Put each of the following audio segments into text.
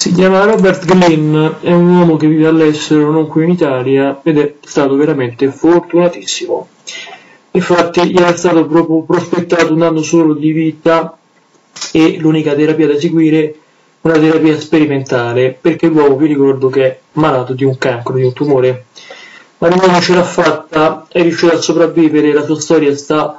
Si chiama Robert Glynn, è un uomo che vive all'estero, non qui in Italia, ed è stato veramente fortunatissimo. Infatti gli era stato proprio prospettato un anno solo di vita e l'unica terapia da seguire una terapia sperimentale, perché l'uomo vi ricordo che è malato di un cancro, di un tumore. Ma l'uomo ce l'ha fatta, è riuscito a sopravvivere, la sua storia sta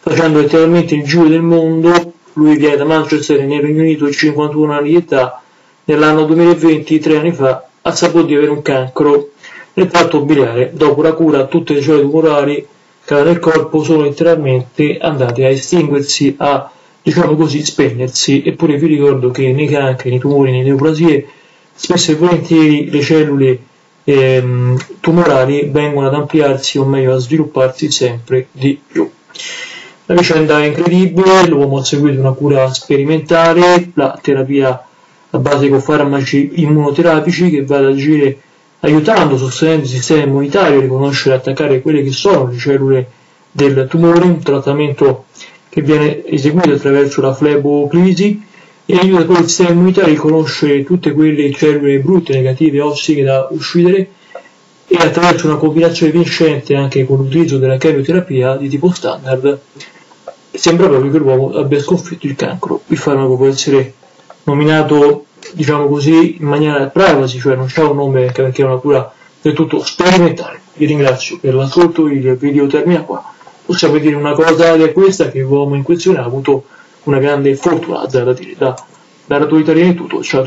facendo letteralmente il giro del mondo, lui viene da Manchester nel Regno Unito, 51 anni di età, nell'anno 2020, tre anni fa, ha saputo di avere un cancro nel tratto biliare. Dopo la cura, tutte le cellule tumorali che aveva nel corpo sono letteralmente andate a estinguersi, a diciamo così spegnersi. Eppure vi ricordo che nei cancri, nei tumori, nelle neoplasie, spesso e volentieri le cellule ehm, tumorali vengono ad ampliarsi o meglio a svilupparsi sempre di più. La vicenda è incredibile, l'uomo ha seguito una cura sperimentale, la terapia a base con farmaci immunoterapici che va ad agire aiutando, sostenendo il sistema immunitario a riconoscere e attaccare quelle che sono le cellule del tumore, un trattamento che viene eseguito attraverso la fleboclisi e aiuta poi il sistema immunitario a riconoscere tutte quelle cellule brutte, negative, ossiche da uccidere e attraverso una combinazione vincente anche con l'utilizzo della chemioterapia di tipo standard sembra proprio che l'uomo abbia sconfitto il cancro. Il farmaco può essere nominato, diciamo così, in maniera privacy, cioè non c'è un nome perché è una cura del tutto sperimentale. Vi ringrazio per l'ascolto, il video termina qua. Possiamo dire una cosa che è questa, che l'uomo in questione ha avuto una grande fortuna, da, da, da, da tutto. Ciao